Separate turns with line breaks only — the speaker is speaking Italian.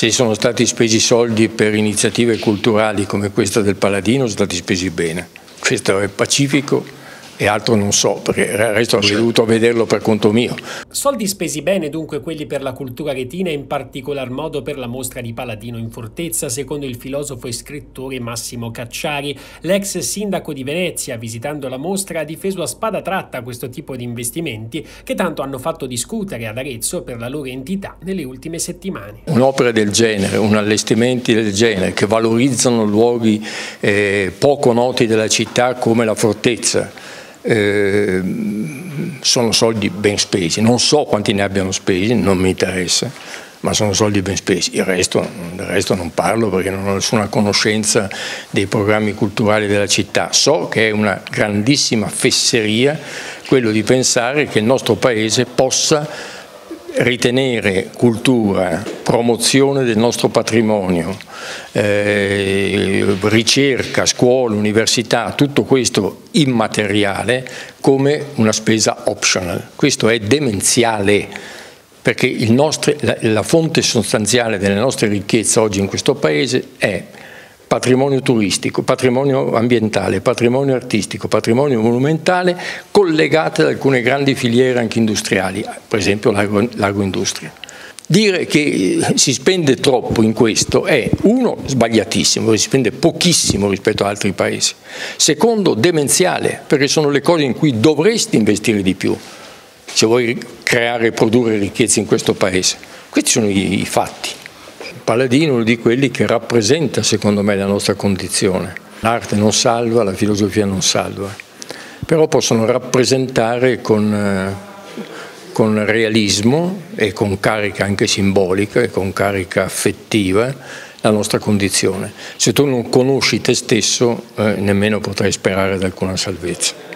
Se sono stati spesi soldi per iniziative culturali come questa del Paladino, sono stati spesi bene. Questo è pacifico e altro non so, perché il resto avrei dovuto vederlo per conto mio.
Soldi spesi bene dunque quelli per la cultura retina in particolar modo per la mostra di Paladino in Fortezza, secondo il filosofo e scrittore Massimo Cacciari. L'ex sindaco di Venezia, visitando la mostra, ha difeso a spada tratta questo tipo di investimenti che tanto hanno fatto discutere ad Arezzo per la loro entità nelle ultime settimane.
Un'opera del genere, un allestimento del genere che valorizzano luoghi eh, poco noti della città come la Fortezza, eh, sono soldi ben spesi, non so quanti ne abbiano spesi, non mi interessa, ma sono soldi ben spesi, il resto, resto non parlo perché non ho nessuna conoscenza dei programmi culturali della città, so che è una grandissima fesseria quello di pensare che il nostro Paese possa ritenere cultura, promozione del nostro patrimonio, eh, ricerca, scuola, università, tutto questo immateriale come una spesa optional. Questo è demenziale perché nostro, la, la fonte sostanziale delle nostre ricchezze oggi in questo Paese è patrimonio turistico, patrimonio ambientale, patrimonio artistico, patrimonio monumentale collegate ad alcune grandi filiere anche industriali, per esempio l'agroindustria. Dire che si spende troppo in questo è, uno, sbagliatissimo, si spende pochissimo rispetto ad altri paesi, secondo, demenziale, perché sono le cose in cui dovresti investire di più se vuoi creare e produrre ricchezza in questo paese. Questi sono i fatti. Paladino è uno di quelli che rappresenta secondo me la nostra condizione. L'arte non salva, la filosofia non salva, però possono rappresentare con, eh, con realismo e con carica anche simbolica e con carica affettiva la nostra condizione. Se tu non conosci te stesso eh, nemmeno potrai sperare ad alcuna salvezza.